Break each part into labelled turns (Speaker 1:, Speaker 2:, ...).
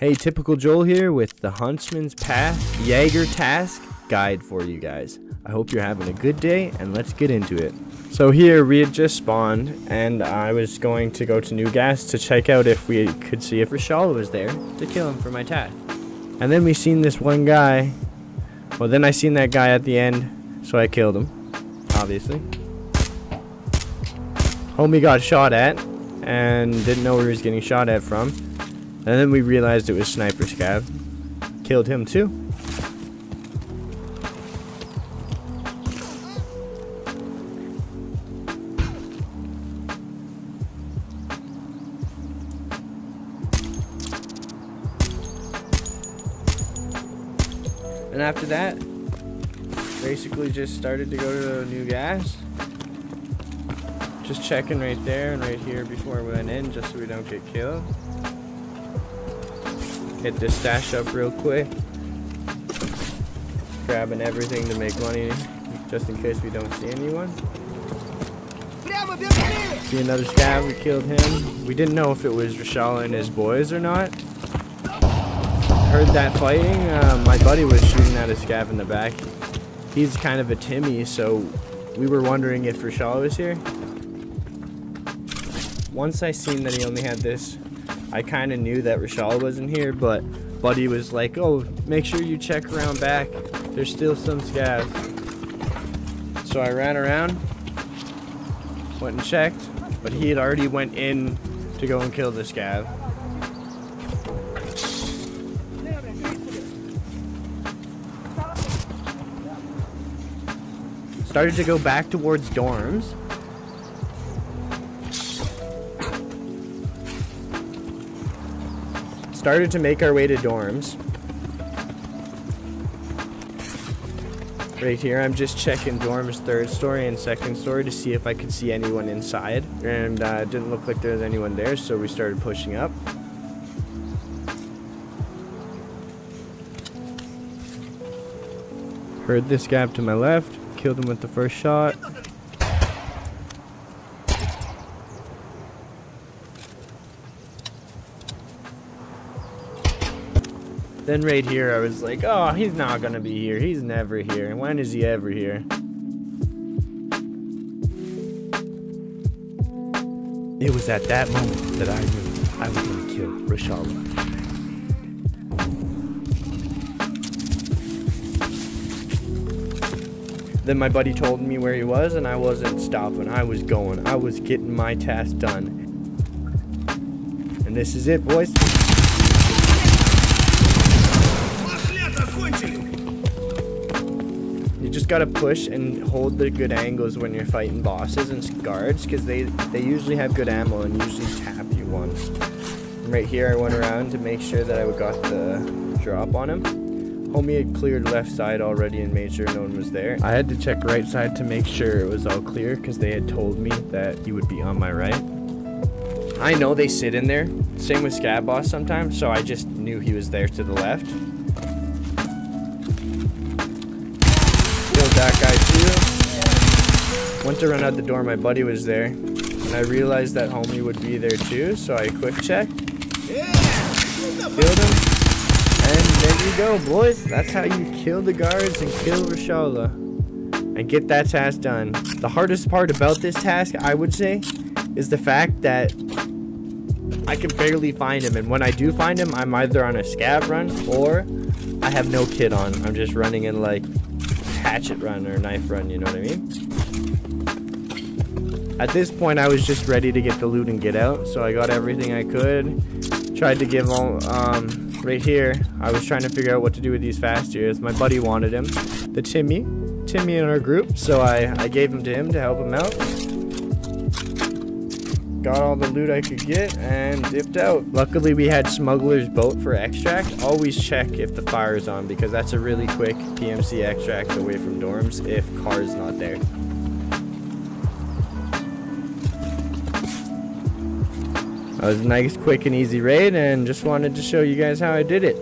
Speaker 1: Hey, typical Joel here with the Huntsman's Path Jaeger Task guide for you guys. I hope you're having a good day and let's get into it. So here we had just spawned and I was going to go to New Gas to check out if we could see if Rashal was there to kill him for my task. And then we seen this one guy. Well then I seen that guy at the end so I killed him. Obviously. Homie got shot at and didn't know where he was getting shot at from. And then we realized it was Sniper Scav. Killed him too. And after that, basically just started to go to new gas. Just checking right there and right here before we went in, just so we don't get killed. Hit this stash up real quick. Grabbing everything to make money, just in case we don't see anyone. See another scav, we killed him. We didn't know if it was Rashal and his boys or not. Heard that fighting. Uh, my buddy was shooting at a scav in the back. He's kind of a Timmy, so we were wondering if Rashal was here. Once I seen that he only had this, I kind of knew that Rashal wasn't here, but Buddy was like, oh, make sure you check around back. There's still some scavs. So I ran around, went and checked, but he had already went in to go and kill the scav. Started to go back towards dorms. Started to make our way to dorms. Right here, I'm just checking dorms third story and second story to see if I could see anyone inside. And uh, it didn't look like there was anyone there, so we started pushing up. Heard this gap to my left, killed him with the first shot. Then right here, I was like, oh, he's not gonna be here. He's never here. And When is he ever here? It was at that moment that I knew I was gonna kill Rashala. Then my buddy told me where he was, and I wasn't stopping. I was going. I was getting my task done. And this is it, boys. You just gotta push and hold the good angles when you're fighting bosses and guards, because they, they usually have good ammo and usually tap you once. And right here, I went around to make sure that I got the drop on him. Homie had cleared left side already and made sure no one was there. I had to check right side to make sure it was all clear because they had told me that he would be on my right. I know they sit in there. Same with Scav Boss sometimes, so I just knew he was there to the left. Killed that guy too. Went to run out the door, my buddy was there. And I realized that homie would be there too, so I quick checked. Killed him. And there you go, boys. That's how you kill the guards and kill Rashala. And get that task done. The hardest part about this task, I would say, is the fact that I can barely find him. And when I do find him, I'm either on a scav run or I have no kit on. I'm just running in like hatchet run or knife run, you know what I mean? At this point, I was just ready to get the loot and get out. So I got everything I could. Tried to give all, um, right here, I was trying to figure out what to do with these fast years. My buddy wanted him, the Timmy, Timmy in our group, so I, I gave him to him to help him out. Got all the loot I could get and dipped out. Luckily we had Smuggler's Boat for extract. Always check if the fire is on because that's a really quick PMC extract away from dorms if car's not there. That was a nice, quick, and easy raid, and just wanted to show you guys how I did it.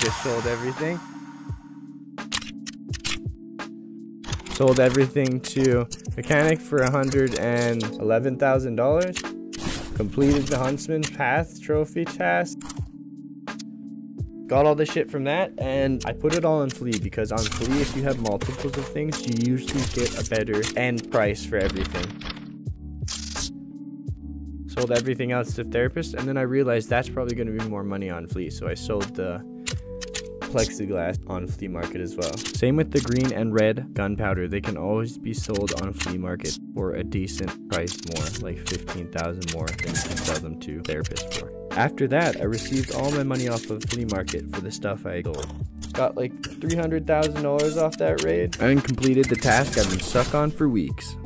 Speaker 1: Just sold everything. Sold everything to mechanic for $111,000. Completed the Huntsman Path trophy task. Got all the shit from that and I put it all on Flea because on Flea, if you have multiples of things you usually get a better end price for everything. Sold everything else to therapist and then I realized that's probably going to be more money on flea so I sold the plexiglass on flea market as well. Same with the green and red gunpowder. They can always be sold on flea market for a decent price more, like 15,000 more than you can sell them to therapists for. After that, I received all my money off of flea market for the stuff I sold. Got like $300,000 off that raid and completed the task I've been stuck on for weeks.